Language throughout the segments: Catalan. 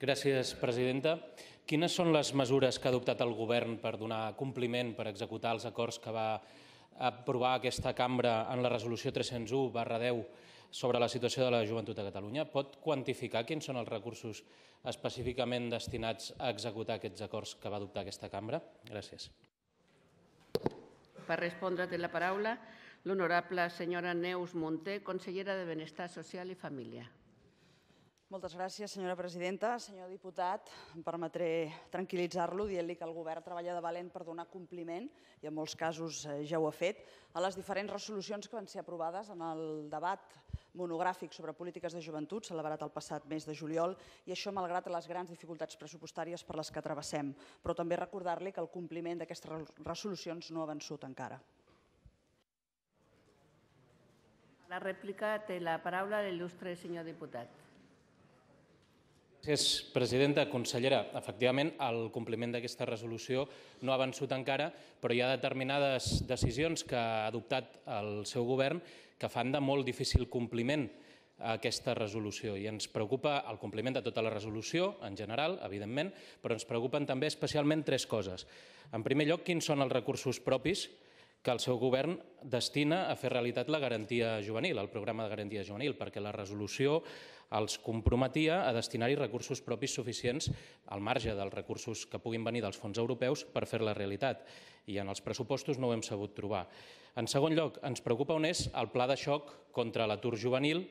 Gràcies, presidenta. Quines són les mesures que ha adoptat el govern per donar compliment, per executar els acords que va aprovar aquesta cambra en la resolució 301 barra 10 sobre la situació de la joventut a Catalunya? Pot quantificar quins són els recursos específicament destinats a executar aquests acords que va adoptar aquesta cambra? Gràcies. Per respondre té la paraula l'honorable senyora Neus Munté, consellera de Benestar Social i Família. Moltes gràcies, senyora presidenta. Senyor diputat, em permetré tranquil·litzar-lo dient-li que el govern treballa de valent per donar compliment, i en molts casos eh, ja ho ha fet, a les diferents resolucions que van ser aprovades en el debat monogràfic sobre polítiques de joventut, celebrat el passat mes de juliol, i això malgrat les grans dificultats pressupostàries per les que travessem. Però també recordar-li que el compliment d'aquestes resolucions no ha vençut encara. La rèplica té la paraula l'il·lustre senyor diputat. Gràcies, presidenta. Consellera, efectivament, el compliment d'aquesta resolució no ha vençut encara, però hi ha determinades decisions que ha adoptat el seu govern que fan de molt difícil compliment a aquesta resolució i ens preocupa el compliment de tota la resolució en general, evidentment, però ens preocupen també especialment tres coses. En primer lloc, quins són els recursos propis que el seu govern destina a fer realitat la garantia juvenil, el programa de garantia juvenil, perquè la resolució els comprometia a destinar-hi recursos propis suficients al marge dels recursos que puguin venir dels fons europeus per fer la realitat. I en els pressupostos no ho hem sabut trobar. En segon lloc, ens preocupa on és el pla de xoc contra l'atur juvenil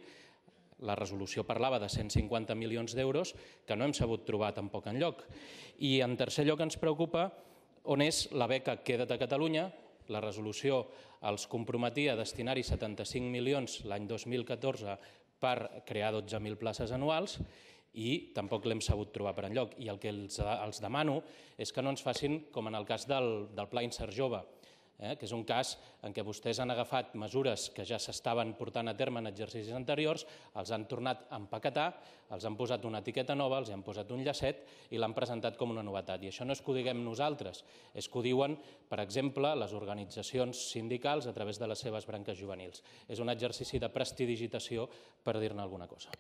la resolució parlava de 150 milions d'euros que no hem sabut trobar tampoc en lloc. I en tercer lloc ens preocupa on és la beca Queda't a Catalunya, la resolució els comprometia a destinar-hi 75 milions l'any 2014 per crear 12.000 places anuals i tampoc l'hem sabut trobar per enlloc. I el que els, els demano és que no ens facin com en el cas del, del Pla Insert Jove, eh, que és un cas en què vostès han agafat mesures que ja s'estaven portant a terme en exercicis anteriors, els han tornat a empaquetar, els han posat una etiqueta nova, els han posat un llacet i l'han presentat com una novetat. I això no és que ho diguem nosaltres, és que ho diuen, per exemple, les organitzacions sindicals a través de les seves branques juvenils. És un exercici de prestidigitació per dir-ne alguna cosa.